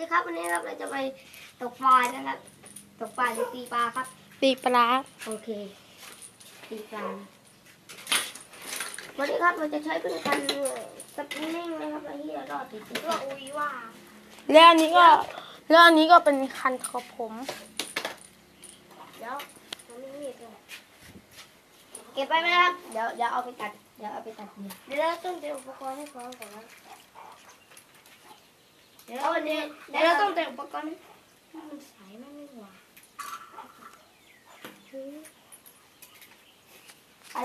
ดีครับวันนี้ครับเราจะไปตกปลานะครับ ตกปลาหรือตีปลาครับ ตีปลาโอเค ตีปลาวันนี้ครับเราจะใช้เป็นคันสปริงนิ่งนะครับแล้วที่เรารอดติดติดก็อุ้ยว่าแล้วอันนี้ก็แล้วอันนี้ก็เป็นคันของผมเดี๋ยวมันไม่มีดเลยเก็บไปไหมครับเดี๋ยวเดี๋ยวเอาไปตัดเดี๋ยวเอาไปตัดเนี่ยเดี๋ยวเราต้องเตรียมอุปกรณ์ให้พร้อมก่อนนะเดี๋ยววันนี้เดี๋ยวเราต้องเตรียมอุปกรณ์ให้มันสายมากไม่หว่า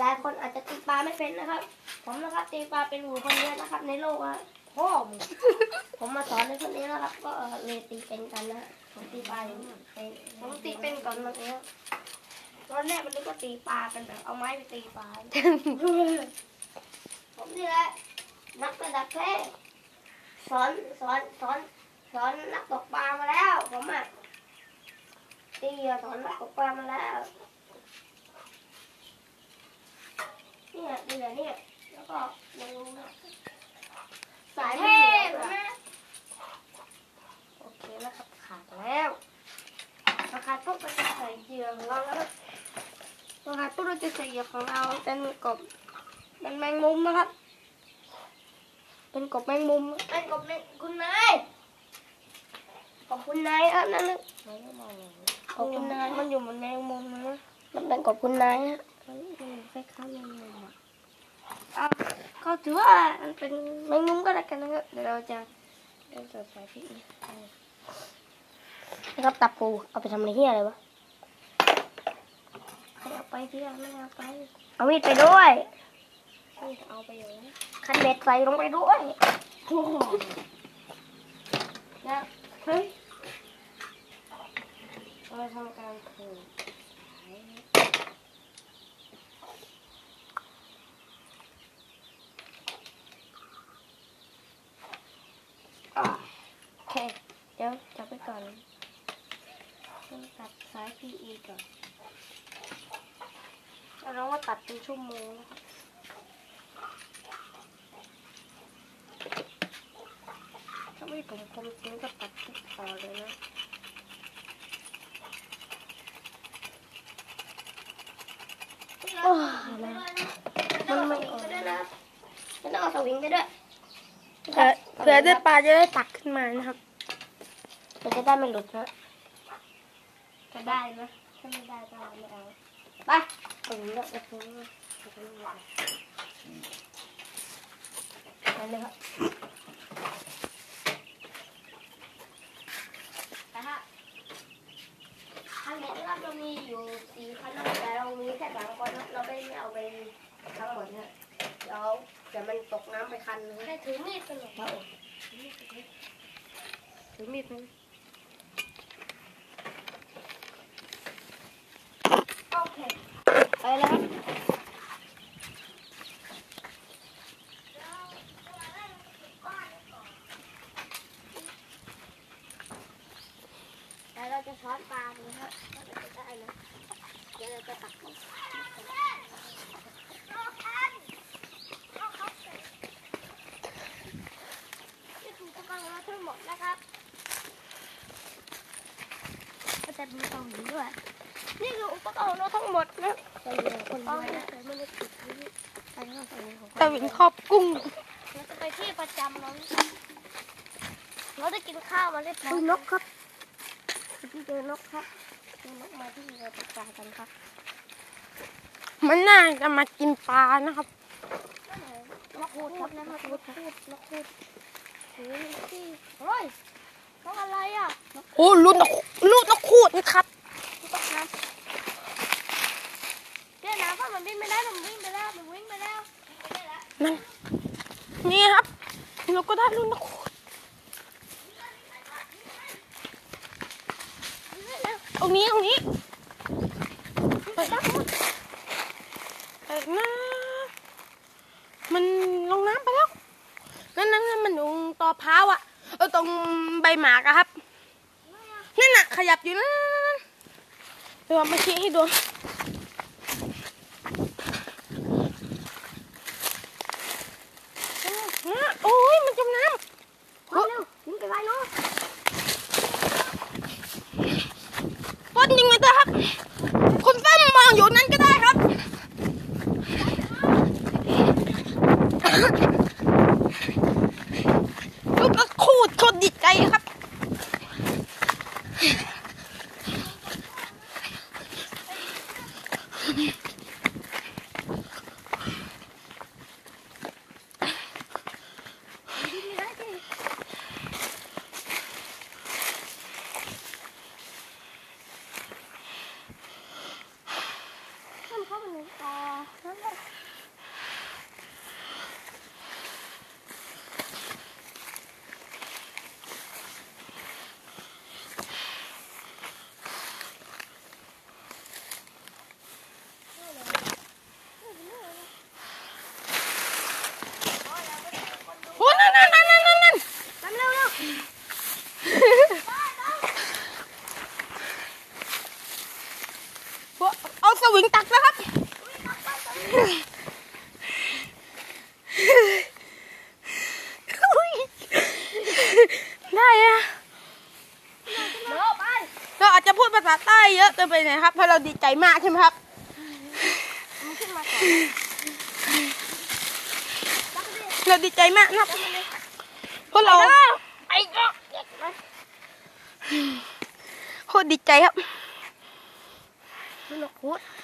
หลายคนอาจจะตีปลาไม่เป็นนะครับ ผมนะครับตีปลาเป็นหูคนเดียวนะครับ ในโลกอะพ่อมึงผมมาสอนในคนนี้นะครับ ก็เลยตีเป็นกันนะผมตีปลาอย่างนี้เป็นผมตีเป็นก่อนเมื่อกี้ตอนแรกมันนึกว่าตีปลากันแบบเอาไม้ไปตีปลาผมนี่แหละนักระดับแค่ สอนสอนสอนสอนนักตกปลามาแล้วผมอะตีอะสอนนักตกปลามาแล้วเนี่ยนี่แหละเนี่ยแล้วก็ลงนะสายไม่เหนียวด้วยโอเคนะครับขาดแล้วพอขาดปุ๊บเราจะใส่เหยื่อของเราแล้วพอขาดปุ๊บเราจะใส่เหยื่อของเราเป็นกบเป็นแมงมุมนะครับ เป็นกบแมงมุมเป็นกบแมงคุณนายกบคุณนายครับนั่นนะกบคุณนายมันอยู่บนแมงมุมนะมันเป็นกบคุณนายฮะมันคล้ายๆแมงมุมอะเอาก็ถือว่ามันเป็นแมงมุมก็แล้วกันนะครับเดี๋ยวเราจะเราจะใส่พริกนะครับตับปูเอาไปทำอะไรเฮียอะไรวะให้เอาไปที่ไม่เอาไป เอามีดไปด้วยมีดเอาไปอยู่นะ คันเบ็ดใส่ลงไปด้วยโอ้โหนะเฮ้ยเราทำการผูกสายอะโอเค เดี๋ยวจับไปก่อนต้องตัดสาย PE ก่อนแล้วเราตัดเป็นชั่วโมงนะครับาไม่ผมคมจริงก็ตัดทุกต่อเลยนะโอ้ยนะมันไม่ออกด้วยนะมันต้องเอาสวิงไปด้วยเผื่อเผื่อได้ปลาจะได้ตักขึ้นมานะครับมันจะได้ไม่หลุดนะจะได้ไหมถ้าไม่ได้ก็ไม่เอาไปตรงนี้แล้วตรงนี้ตรงนี้ไปเลยครับนะฮะคันนี้นะครับเรา มีอยู่สี่คันนะแต่เรามีแค่สามคนนะเราไม่ได้เอาไปทั้งหมดนะเดี๋ยวเดี๋ยวมันตกน้ำไปคันนึงให้ถือมีดไปหน่อยครับถือมีดไปโอเคไปแล้วครับแล้วเราจะช้อนปลาดูครับว่าเราจะได้ไหม เดี๋ยวเราจะตักมันนี่คืออุปกรณ์ของเราทั้งหมดนะครับก็จะมีกล่องนี้ด้วย นี่คืออุปกรณ์เราทั้งหมดนะใส่เหยื่อคนเดียนะแต่ไม่ได้ติดนี่ใส่เข้าใส่เหยื่อของคนตะวินครอบกุ้งเราจะไปที่ประจำเราเราจะกินข้าวมาเรียบร้อยนกครับที่เจอนกครับ นกมาที่เราตกปลากันครับ มันน่าจะมากินปลานะครับนกพูดครับนะครับนกพูดนกพูดโอ้ยเฮ้ยนกอะไรอะโอ้ลูกนกลูกนกคูดนะครับ ตกน้ำเจ้าน้ำก็มันวิ่งไปแล้วมันวิ่งไปแล้วมันวิ่งไปแล้ว มันนี่ครับเราก็ได้ลูกนกคูดต รงนี้ตรงนี้ไปนะไปนะมันลงน้ำไปแล้วนั่นนั่นนั่นมันตรงตอพร้าวอะเออตรงใบหมากอะครับ นั่นน่ะ ขยับอยู่นั่นเดี๋ยวมาชี้ให้ดู อะโอ้ยมันจมน้ำ เร็ววิ่งไปไว้เนาะ ครับ มันเข้าไปในตานั่นแหละ โอ้นั่นนั่นนั่นนั่นนั่นนั่น ทำเร็วเร็ว โอ้เอาส วิงตักนะครับ ได้อะเราอาจจะพูดภาษาใต้เยอะเกินไปหน่อยครับ เพราะเราดีใจมากใช่ไหมครับเราดีใจมากนะครับเพราะเราไอ้ก็เด็กมันโคตรดีใจครับไมันโคตรสวิงสวิงเดี๋ยวผมเอาไปให้ร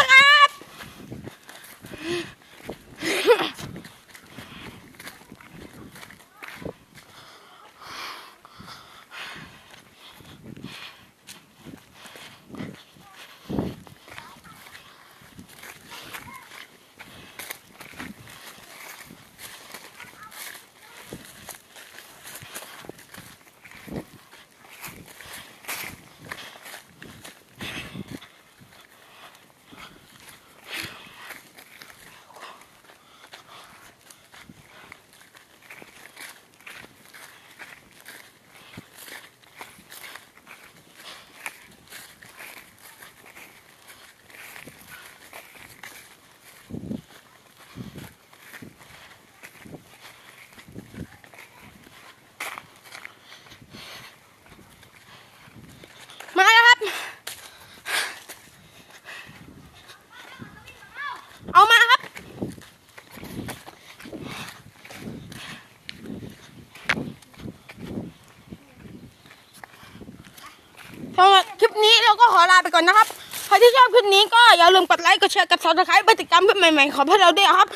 สำหรับคลิปนี้เราก็ขอลาไปก่อนนะครับ ใครที่ชอบคลิปนี้ก็อย่าลืมกดไลค์ กดแชร์ กด subscribe ไปติดตามเพื่อนใหม่ๆของพวกเราด้วยครับ